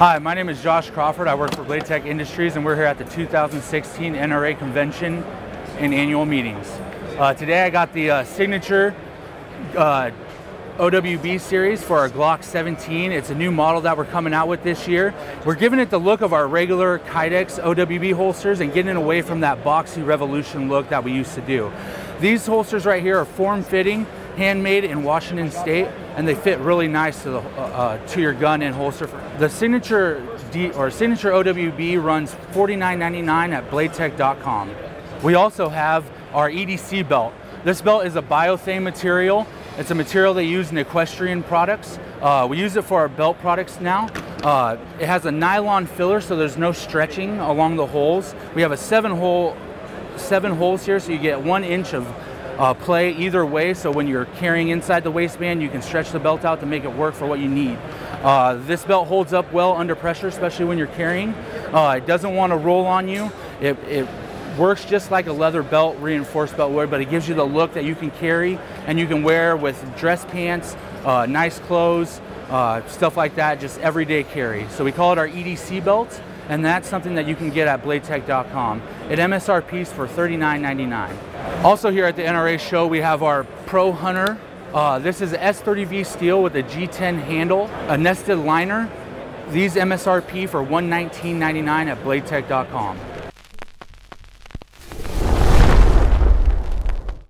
Hi, my name is Josh Crawford. I work for Blade Tech Industries and we're here at the 2016 NRA Convention and Annual Meetings. Uh, today I got the uh, signature uh, OWB series for our Glock 17. It's a new model that we're coming out with this year. We're giving it the look of our regular Kydex OWB holsters and getting away from that boxy revolution look that we used to do. These holsters right here are form-fitting, handmade in Washington State, and they fit really nice to, the, uh, uh to your gun and holster. The signature D, or signature OWB runs $49.99 at bladetech.com. We also have our EDC belt. This belt is a biothane material it's a material they use in equestrian products. Uh, we use it for our belt products now. Uh, it has a nylon filler so there's no stretching along the holes. We have a seven hole, seven holes here so you get one inch of uh, play either way so when you're carrying inside the waistband you can stretch the belt out to make it work for what you need. Uh, this belt holds up well under pressure especially when you're carrying. Uh, it doesn't want to roll on you. It, it works just like a leather belt, reinforced belt would, but it gives you the look that you can carry and you can wear with dress pants, uh, nice clothes, uh, stuff like that, just everyday carry. So we call it our EDC belt, and that's something that you can get at bladetech.com. It MSRPs for $39.99. Also here at the NRA show, we have our Pro Hunter. Uh, this is S30V steel with a G10 handle, a nested liner. These MSRP for $119.99 at bladetech.com.